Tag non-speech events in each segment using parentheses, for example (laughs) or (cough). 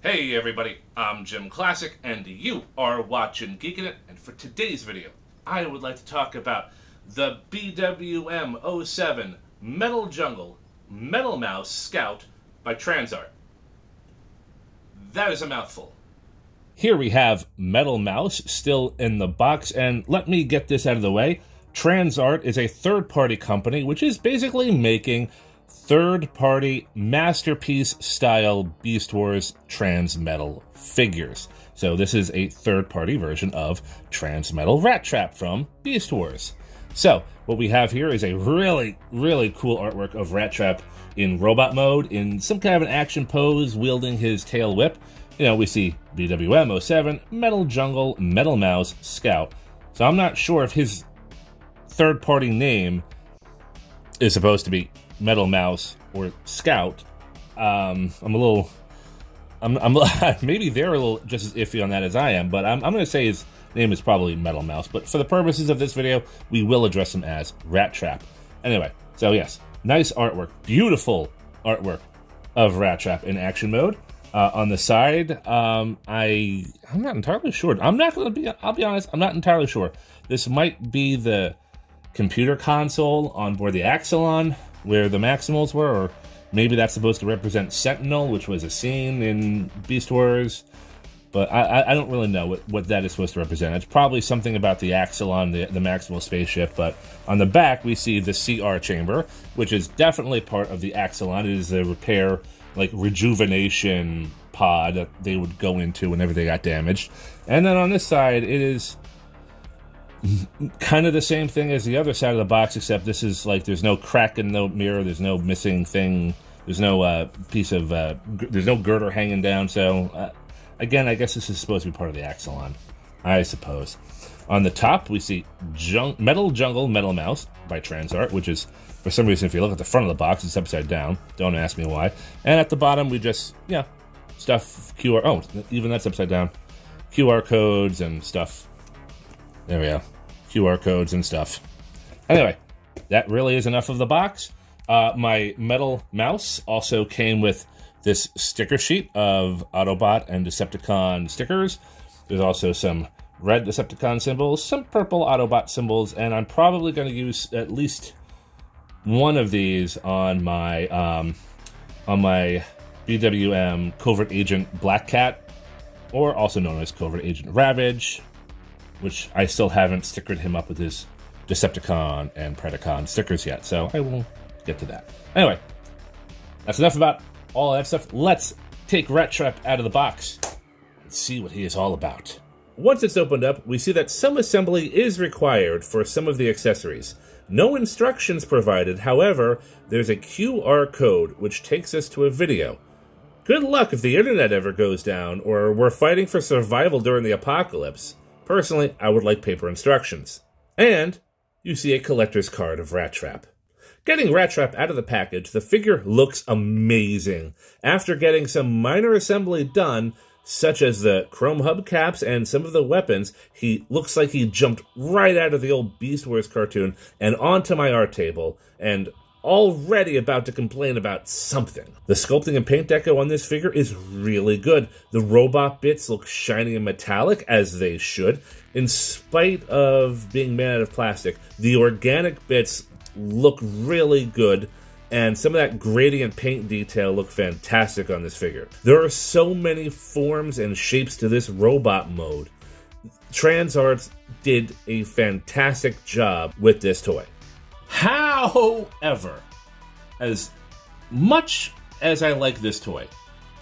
Hey everybody, I'm Jim Classic, and you are watching Geekin' It, and for today's video, I would like to talk about the BWM 07 Metal Jungle Metal Mouse Scout by Transart. That is a mouthful. Here we have Metal Mouse still in the box, and let me get this out of the way. Transart is a third party company which is basically making third party masterpiece style Beast Wars trans metal figures. So, this is a third party version of Trans Metal Rat Trap from Beast Wars. So, what we have here is a really, really cool artwork of Rat Trap in robot mode, in some kind of an action pose, wielding his tail whip. You know, we see BWM 07, Metal Jungle, Metal Mouse, Scout. So I'm not sure if his third party name is supposed to be Metal Mouse or Scout. Um, I'm a little. I'm, I'm (laughs) maybe they're a little just as iffy on that as I am, but I'm, I'm going to say his name is probably Metal Mouse. But for the purposes of this video, we will address him as Rat Trap. Anyway, so yes, nice artwork, beautiful artwork of Rat Trap in action mode. Uh, on the side, um, I I'm not entirely sure. I'm not going to be. I'll be honest. I'm not entirely sure. This might be the computer console on board the Axalon where the Maximals were, or maybe that's supposed to represent Sentinel, which was a scene in Beast Wars. But I, I don't really know what, what that is supposed to represent. It's probably something about the Axalon, the, the Maximal spaceship. But on the back, we see the CR chamber, which is definitely part of the Axalon. It is a repair, like rejuvenation pod that they would go into whenever they got damaged. And then on this side, it is kind of the same thing as the other side of the box, except this is like there's no crack in the mirror, there's no missing thing, there's no uh, piece of, uh, there's no girder hanging down. So uh, again, I guess this is supposed to be part of the Axalon, I suppose. On the top, we see Jung- Metal Jungle Metal Mouse by Transart, which is for some reason, if you look at the front of the box, it's upside down. Don't ask me why. And at the bottom, we just yeah, stuff QR. Oh, even that's upside down. QR codes and stuff there we go. QR codes and stuff. Anyway, that really is enough of the box. Uh, my metal mouse also came with this sticker sheet of Autobot and Decepticon stickers. There's also some red Decepticon symbols, some purple Autobot symbols, and I'm probably going to use at least one of these on my um, on my BWM Covert Agent Black Cat, or also known as Covert Agent Ravage which I still haven't stickered him up with his Decepticon and Predacon stickers yet, so I will get to that. Anyway, that's enough about all that stuff. Let's take Rat Trap out of the box and see what he is all about. Once it's opened up, we see that some assembly is required for some of the accessories. No instructions provided, however, there's a QR code which takes us to a video. Good luck if the internet ever goes down, or we're fighting for survival during the apocalypse. Personally, I would like paper instructions. And you see a collector's card of Rat Trap. Getting Rat Trap out of the package, the figure looks amazing. After getting some minor assembly done, such as the chrome hubcaps and some of the weapons, he looks like he jumped right out of the old Beast Wars cartoon and onto my art table, and already about to complain about something. The sculpting and paint deco on this figure is really good. The robot bits look shiny and metallic, as they should. In spite of being made out of plastic, the organic bits look really good, and some of that gradient paint detail look fantastic on this figure. There are so many forms and shapes to this robot mode. Transarts did a fantastic job with this toy. However, as much as I like this toy,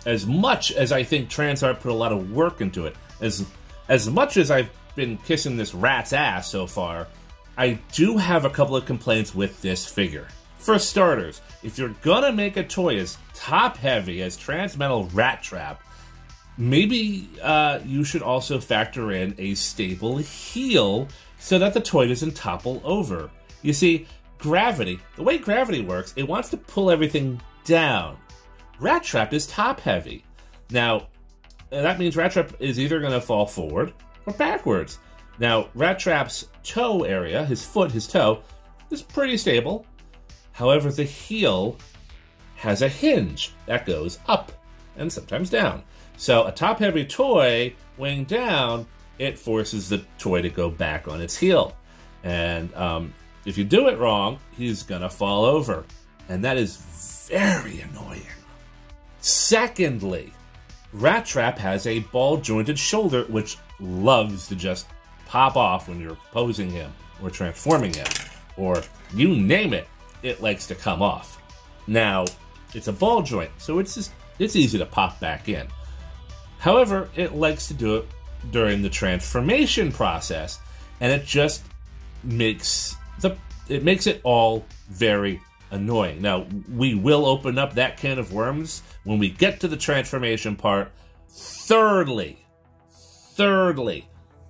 as much as I think Transart put a lot of work into it, as as much as I've been kissing this rat's ass so far, I do have a couple of complaints with this figure. For starters, if you're gonna make a toy as top heavy as Transmetal Rat Trap, maybe uh, you should also factor in a stable heel so that the toy doesn't topple over. You see, gravity, the way gravity works, it wants to pull everything down. Rat Trap is top heavy. Now, that means Rat Trap is either going to fall forward or backwards. Now, Rat Trap's toe area, his foot, his toe, is pretty stable. However, the heel has a hinge that goes up. and sometimes down. So a top heavy toy weighing down, it forces the toy to go back on its heel. And um, if you do it wrong, he's gonna fall over. And that is very annoying. Secondly, Rat Trap has a ball jointed shoulder which loves to just pop off when you're posing him or transforming him or you name it, it likes to come off. Now, it's a ball joint, so it's just it's easy to pop back in. However, it likes to do it during the transformation process, and it just makes the it makes it all very annoying. Now, we will open up that can of worms when we get to the transformation part. Thirdly, thirdly,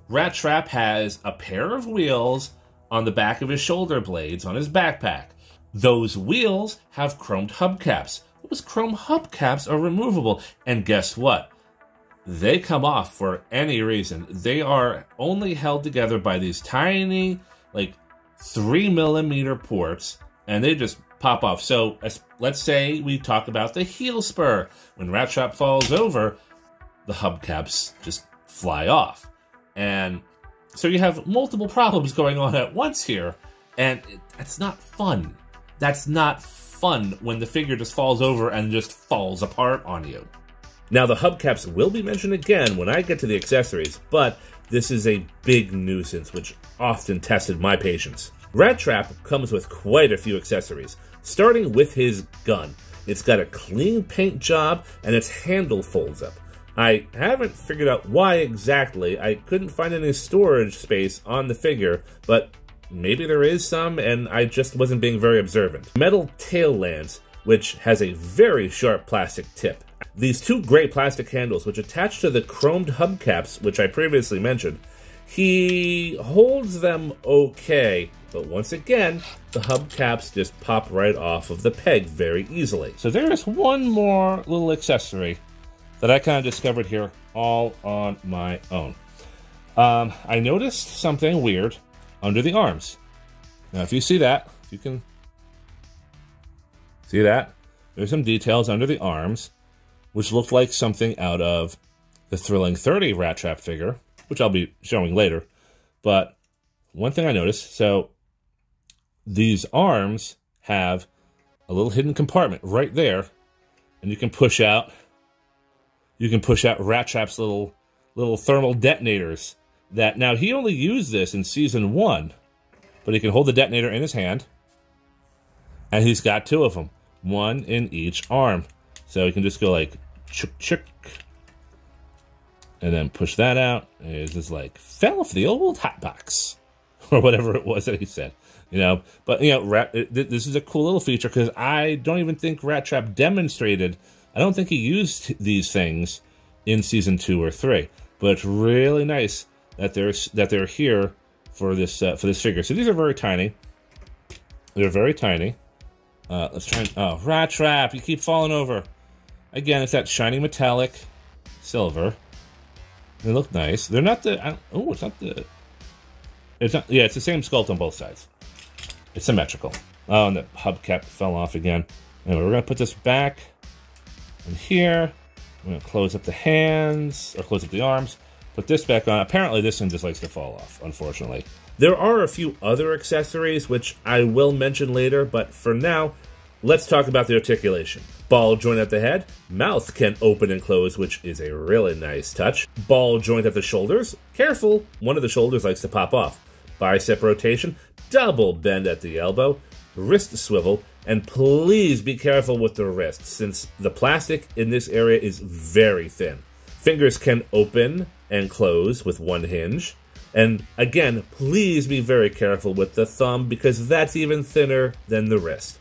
Rat Trap has a pair of wheels on the back of his shoulder blades on his backpack. Those wheels have chromed hubcaps. Those chrome hubcaps are removable. And guess what? They come off for any reason. They are only held together by these tiny, like three millimeter ports, and they just pop off. So let's say we talk about the heel spur. When Rat Trap falls over, the hubcaps just fly off. And so you have multiple problems going on at once here, and that's not fun. That's not fun when the figure just falls over and just falls apart on you. Now, the hubcaps will be mentioned again when I get to the accessories, but this is a big nuisance which often tested my patience. Rat Trap comes with quite a few accessories, starting with his gun. It's got a clean paint job and its handle folds up. I haven't figured out why exactly. I couldn't find any storage space on the figure, but maybe there is some and I just wasn't being very observant. Metal tail lance, which has a very sharp plastic tip. These two gray plastic handles, which attach to the chromed hubcaps, which I previously mentioned, he holds them okay, but once again, the hubcaps just pop right off of the peg very easily. So there is one more little accessory that I kind of discovered here all on my own. Um, I noticed something weird under the arms. Now, if you see that, you can see that, there's some details under the arms, which looked like something out of the Thrilling 30 Rat Trap figure, which I'll be showing later. But one thing I noticed, so these arms have a little hidden compartment right there, and you can push out you can push out Rat Trap's little little thermal detonators. That now he only used this in season one, but he can hold the detonator in his hand, and he's got two of them, one in each arm. So he can just go like chuk chuk, and then push that out. It's just like fell off the old hot box, (laughs) or whatever it was that he said. You know, but you know, Rat, this is a cool little feature because I don't even think Rat Trap demonstrated I don't think he used these things in season two or three, but it's really nice that they're that they're here for this uh, for this figure. So these are very tiny. They're very tiny. Uh, let's try. And, oh, rat trap! You keep falling over. Again, it's that shiny metallic silver. They look nice. They're not the. Oh, it's not the. It's not. Yeah, it's the same sculpt on both sides. It's symmetrical. Oh, and the hubcap fell off again. Anyway, we're gonna put this back. in here, I'm to close up the hands, or close up the arms, put this back on. Apparently this one just likes to fall off, unfortunately. There are a few other accessories, which I will mention later, but for now, let's talk about the articulation. Ball joint at the head, mouth can open and close, which is a really nice touch. Ball joint at the shoulders, careful, one of the shoulders likes to pop off. Bicep rotation, double bend at the elbow, wrist swivel, and please be careful with the wrist, since the plastic in this area is very thin. Fingers can open and close with one hinge. And again, please be very careful with the thumb because that's even thinner than the wrist.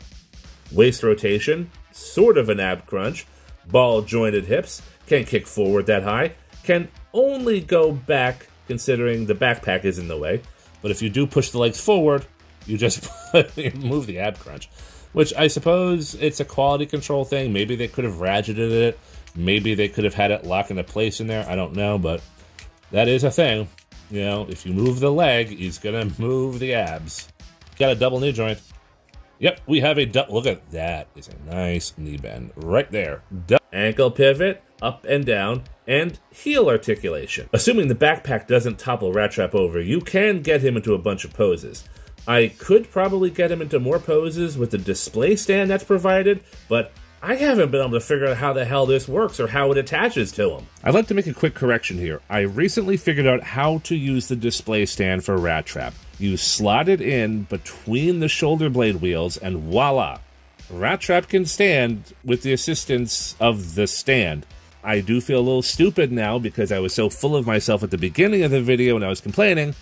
Waist rotation, sort of an ab crunch. Ball jointed hips, can't kick forward that high, can only go back considering the backpack is in the way. But if you do push the legs forward, you just (laughs) move the ab crunch which I suppose it's a quality control thing. Maybe they could have ratcheted it. Maybe they could have had it lock into place in there. I don't know, but that is a thing. You know, if you move the leg, he's gonna move the abs. Got a double knee joint. Yep, we have a look at that is a nice knee bend right there. ankle pivot, up and down, and heel articulation. Assuming the backpack doesn't topple Rat Trap over, you can get him into a bunch of poses. I could probably get him into more poses with the display stand that's provided, but I haven't been able to figure out how the hell this works or how it attaches to him. I'd like to make a quick correction here. I recently figured out how to use the display stand for Rat Trap. You slot it in between the shoulder blade wheels, and voila! Rat Trap can stand with the assistance of the stand. I do feel a little stupid now because I was so full of myself at the beginning of the video and I was complaining.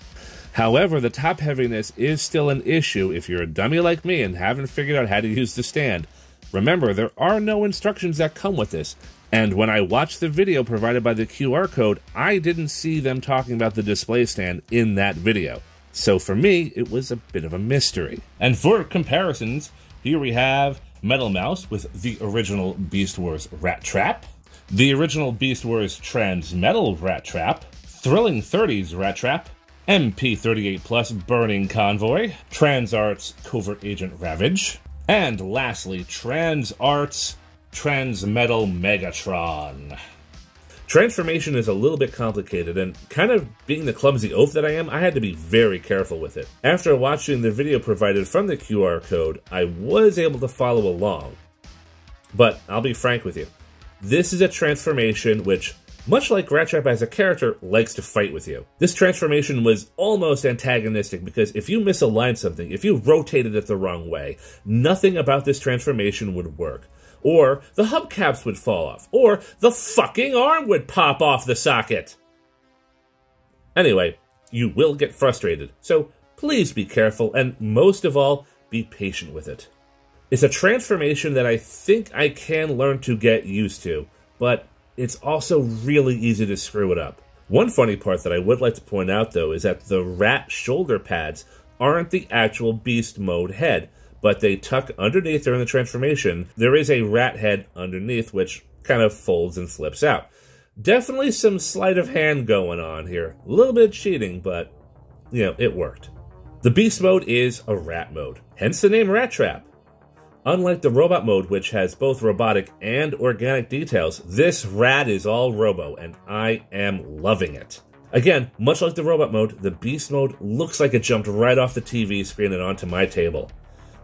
However, the top heaviness is still an issue if you're a dummy like me and haven't figured out how to use the stand. Remember, there are no instructions that come with this, and when I watched the video provided by the QR code, I didn't see them talking about the display stand in that video. So for me, it was a bit of a mystery. And for comparisons, here we have Metal Mouse with the original Beast Wars Rat Trap, the original Beast Wars Trans Metal Rat Trap, Thrilling 30s Rat Trap, MP38 Plus Burning Convoy, Trans Arts Covert Agent Ravage, and lastly, Trans Arts Transmetal Megatron. Transformation is a little bit complicated, and kind of being the clumsy oaf that I am, I had to be very careful with it. After watching the video provided from the QR code, I was able to follow along. But I'll be frank with you, this is a transformation which much like Rat Trap as a character, likes to fight with you. This transformation was almost antagonistic because if you misaligned something, if you rotated it the wrong way, nothing about this transformation would work. Or the hubcaps would fall off. Or the fucking arm would pop off the socket. Anyway, you will get frustrated, so please be careful and most of all, be patient with it. It's a transformation that I think I can learn to get used to, but it's also really easy to screw it up. One funny part that I would like to point out, though, is that the rat shoulder pads aren't the actual beast mode head, but they tuck underneath during the transformation. There is a rat head underneath, which kind of folds and flips out. Definitely some sleight of hand going on here. A little bit cheating, but, you know, it worked. The beast mode is a rat mode, hence the name Rat Trap. Unlike the robot mode, which has both robotic and organic details, this rat is all robo, and I am loving it. Again, much like the robot mode, the beast mode looks like it jumped right off the TV screen and onto my table.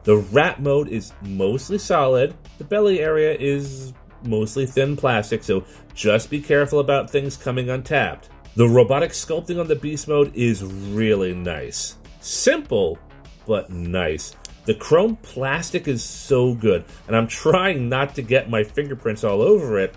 The rat mode is mostly solid, the belly area is mostly thin plastic, so just be careful about things coming untapped. The robotic sculpting on the beast mode is really nice. Simple, but nice. The chrome plastic is so good, and I'm trying not to get my fingerprints all over it.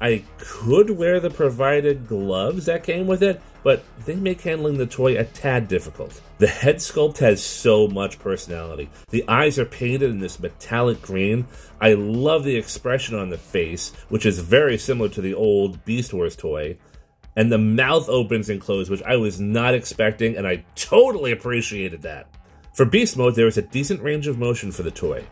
I could wear the provided gloves that came with it, but they make handling the toy a tad difficult. The head sculpt has so much personality. The eyes are painted in this metallic green. I love the expression on the face, which is very similar to the old Beast Wars toy. And the mouth opens and closes, which I was not expecting, and I totally appreciated that. For Beast Mode, there is a decent range of motion for the toy.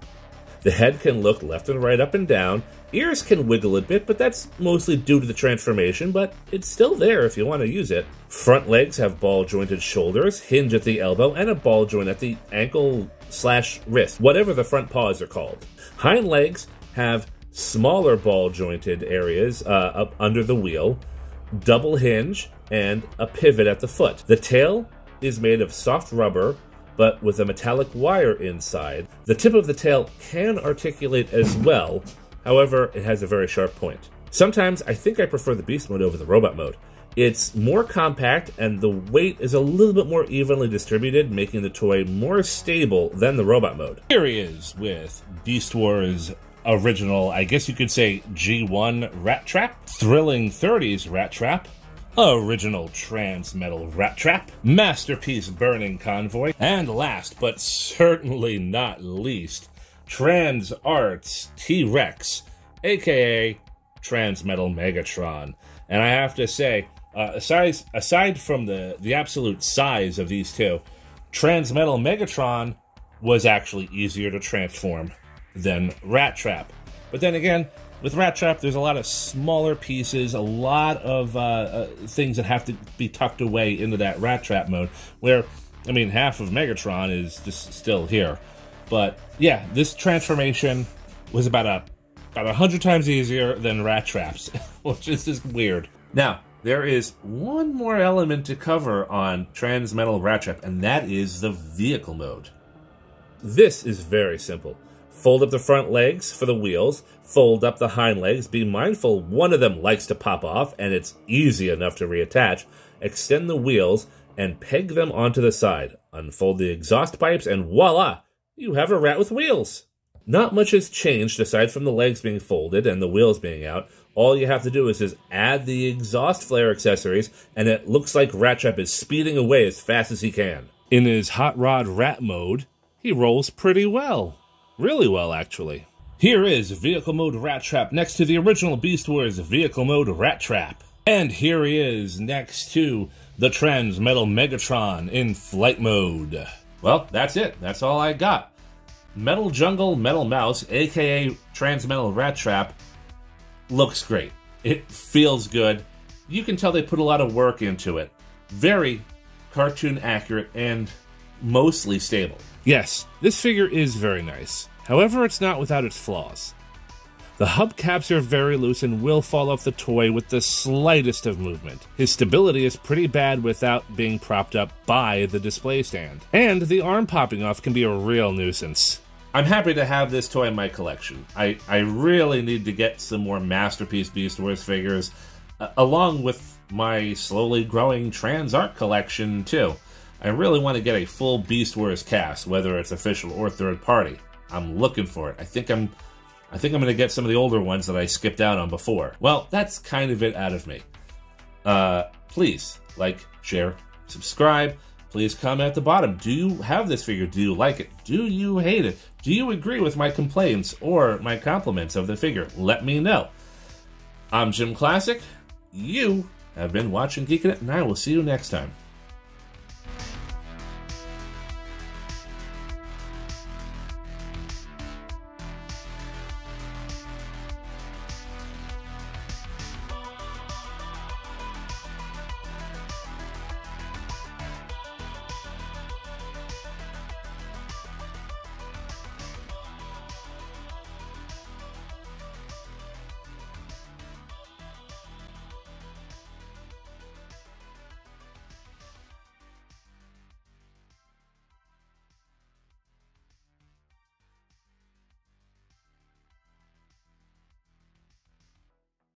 The head can look left and right, up and down. Ears can wiggle a bit, but that's mostly due to the transformation, but it's still there if you want to use it. Front legs have ball jointed shoulders, hinge at the elbow, and a ball joint at the ankle slash wrist, whatever the front paws are called. Hind legs have smaller ball jointed areas uh, up under the wheel, double hinge, and a pivot at the foot. The tail is made of soft rubber but with a metallic wire inside. The tip of the tail can articulate as well, however, it has a very sharp point. Sometimes I think I prefer the beast mode over the robot mode. It's more compact and the weight is a little bit more evenly distributed, making the toy more stable than the robot mode. Here he is with Beast Wars original, I guess you could say G1 Rat Trap, Thrilling 30s Rat Trap, original trans metal rat trap, masterpiece burning convoy, and last but certainly not least, Trans Arts T Rex, aka Trans Metal Megatron. And I have to say, uh, aside, aside from the, the absolute size of these two, Trans Metal Megatron was actually easier to transform than Rat Trap. But then again, with Rat Trap, there's a lot of smaller pieces, a lot of uh, uh, things that have to be tucked away into that Rat Trap mode. Where, I mean, half of Megatron is just still here. But yeah, this transformation was about a about a hundred times easier than rat traps, (laughs) which is just weird. Now, there is one more element to cover on Transmetal Rat Trap, and that is the vehicle mode. This is very simple. Fold up the front legs for the wheels, fold up the hind legs, be mindful one of them likes to pop off and it's easy enough to reattach, extend the wheels, and peg them onto the side. Unfold the exhaust pipes and voila, you have a rat with wheels. Not much has changed aside from the legs being folded and the wheels being out. All you have to do is just add the exhaust flare accessories, and it looks like Rat Trap is speeding away as fast as he can. In his Hot Rod Rat mode, he rolls pretty well. Really well, actually. Here is Vehicle Mode Rat Trap next to the original Beast Wars Vehicle Mode Rat Trap. And here he is next to the Transmetal Megatron in Flight Mode. Well, that's it. That's all I got. Metal Jungle Metal Mouse, aka Transmetal Rat Trap, looks great. It feels good. You can tell they put a lot of work into it. Very cartoon accurate and mostly stable. Yes, this figure is very nice. However, it's not without its flaws. The hubcaps are very loose and will fall off the toy with the slightest of movement. His stability is pretty bad without being propped up by the display stand. And the arm popping off can be a real nuisance. I'm happy to have this toy in my collection. I, I really need to get some more Masterpiece Beast Wars figures, uh, along with my slowly growing Trans Art collection, too. I really want to get a full Beast Wars cast, whether it's official or third party. I'm looking for it. I think I'm I think I'm going to get some of the older ones that I skipped out on before. Well, that's kind of it out of me. Uh, please like, share, subscribe. Please comment at the bottom. Do you have this figure? Do you like it? Do you hate it? Do you agree with my complaints or my compliments of the figure? Let me know. I'm Jim Classic. You have been watching Geekin' It, and I will see you next time.